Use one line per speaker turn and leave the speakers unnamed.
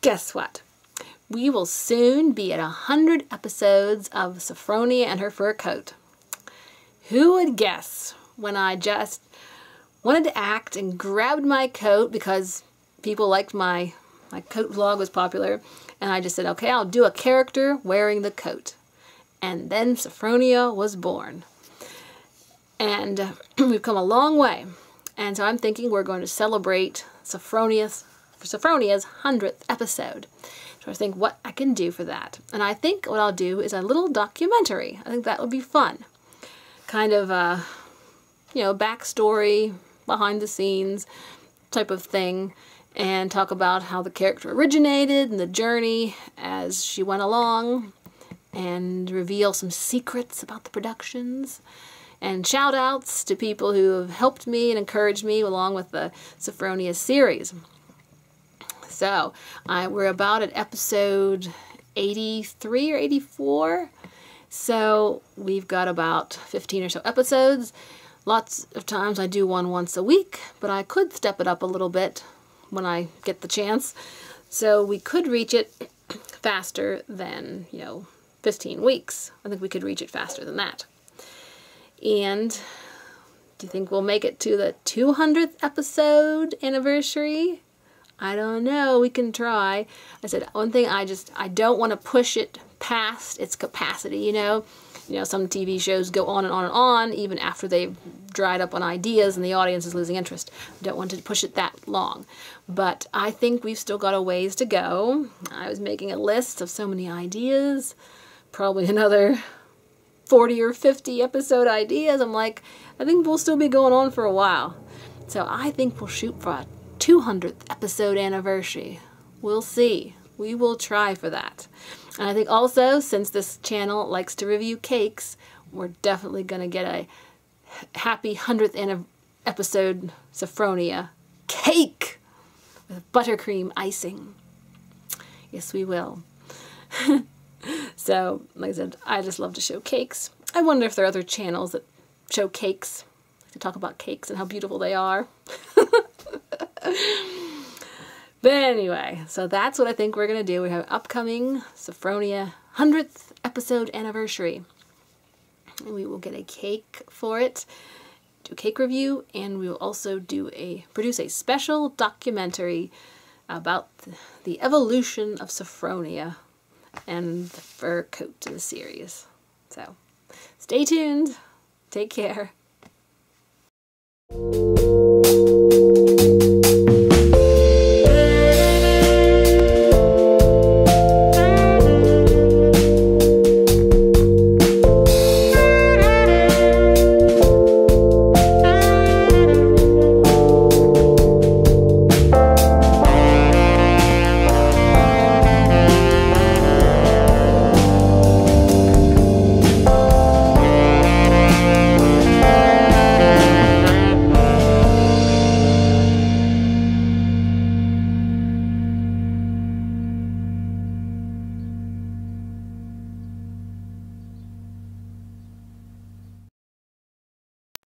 guess what? We will soon be at a hundred episodes of Sophronia and her fur coat. Who would guess when I just wanted to act and grabbed my coat because people liked my my coat vlog was popular and I just said okay I'll do a character wearing the coat and then Sophronia was born and we've come a long way and so I'm thinking we're going to celebrate Sophronia's Sophronia's 100th episode. So I think what I can do for that. And I think what I'll do is a little documentary. I think that would be fun. Kind of a you know backstory behind the scenes type of thing and talk about how the character originated and the journey as she went along and reveal some secrets about the productions and shout outs to people who have helped me and encouraged me along with the Sophronia series. So I, we're about at episode 83 or 84. So we've got about 15 or so episodes. Lots of times I do one once a week, but I could step it up a little bit when I get the chance. So we could reach it faster than, you know, 15 weeks. I think we could reach it faster than that. And do you think we'll make it to the 200th episode anniversary? I don't know. We can try. I said, one thing I just, I don't want to push it past its capacity, you know? You know, some TV shows go on and on and on even after they've dried up on ideas and the audience is losing interest. Don't want to push it that long. But I think we've still got a ways to go. I was making a list of so many ideas, probably another 40 or 50 episode ideas. I'm like, I think we'll still be going on for a while. So I think we'll shoot for 200th episode anniversary. We'll see. We will try for that. And I think also, since this channel likes to review cakes, we're definitely going to get a happy 100th episode Sophronia cake with buttercream icing. Yes, we will. so, like I said, I just love to show cakes. I wonder if there are other channels that show cakes, to talk about cakes and how beautiful they are. But anyway, so that's what I think we're going to do. We have upcoming Sophronia 100th episode anniversary. And we will get a cake for it, do a cake review, and we will also do a produce a special documentary about the, evolution of Sophronia and the fur coat in the series. So stay tuned. Take care.